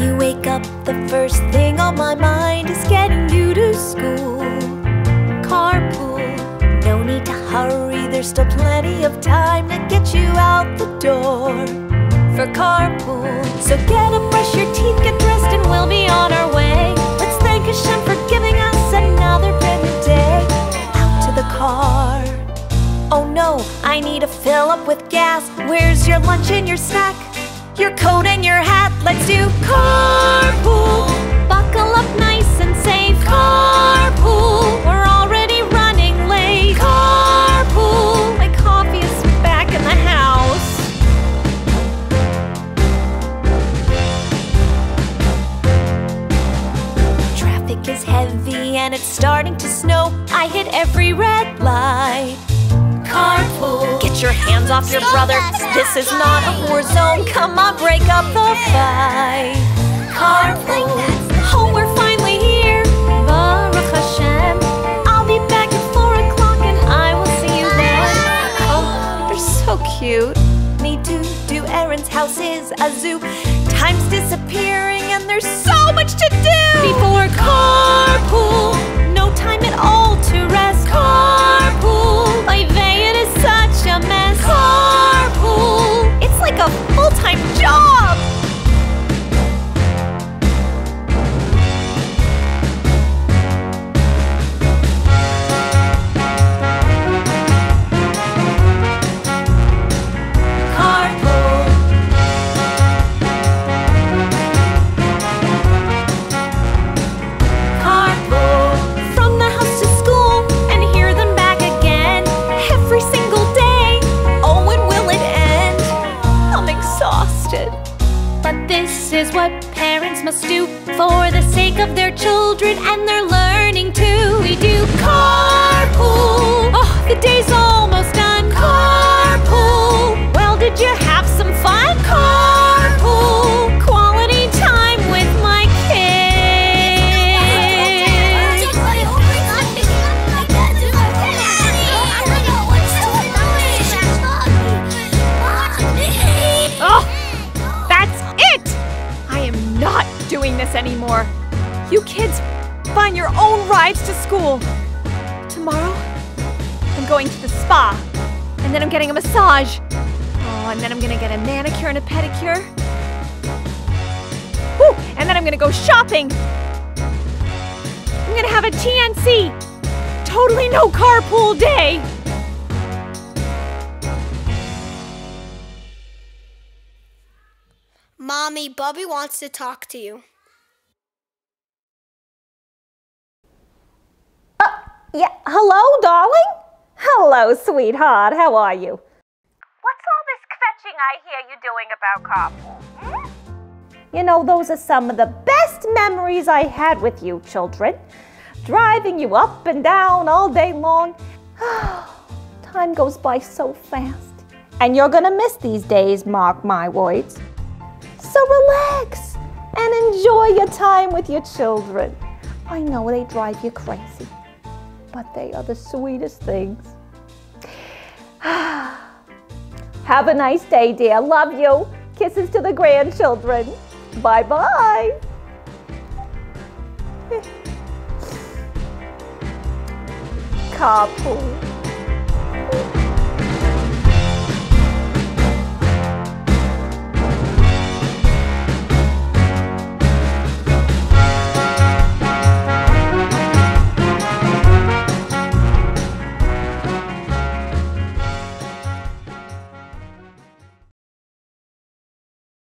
you wake up, the first thing on my mind is getting you to school. Carpool, no need to hurry, there's still plenty of time to get you out the door. For carpool, so get up, brush your teeth, get dressed, and we'll be on our way. Let's thank Hashem for giving us another brand new day. Out to the car. Oh no, I need to fill up with gas. Where's your lunch and your snack? Your coat and your hat. Let's do carpool. Buckle up nice and safe. Carpool. We're already running late. Carpool. My coffee is back in the house. Traffic is heavy and it's starting to snow. I hit every red light. Carpool. Get your hands off your brother. This is not a war zone. Come on, break up the fight. Carpool. Oh, we're finally here. Baruch Hashem. I'll be back at four o'clock and I will see you then. Oh, they're so cute. Need to do errands. House is a zoo. Time's disappearing and there's so much to do. Before carpool. Must do for the sake of their children and their learning anymore. You kids find your own rides to school. Tomorrow, I'm going to the spa, and then I'm getting a massage. Oh, and then I'm gonna get a manicure and a pedicure. Whew, and then I'm gonna go shopping. I'm gonna have a TNC. Totally no carpool day. Mommy, Bubby wants to talk to you. Yeah, hello, darling? Hello, sweetheart. How are you? What's all this kvetching I hear you doing about carpool? Hmm? You know, those are some of the best memories I had with you, children. Driving you up and down all day long. Time goes by so fast. And you're gonna miss these days, mark my words. So relax and enjoy your time with your children. I know they drive you crazy, but they are the sweetest things. Have a nice day, dear. Love you. Kisses to the grandchildren. Bye bye. Carpool.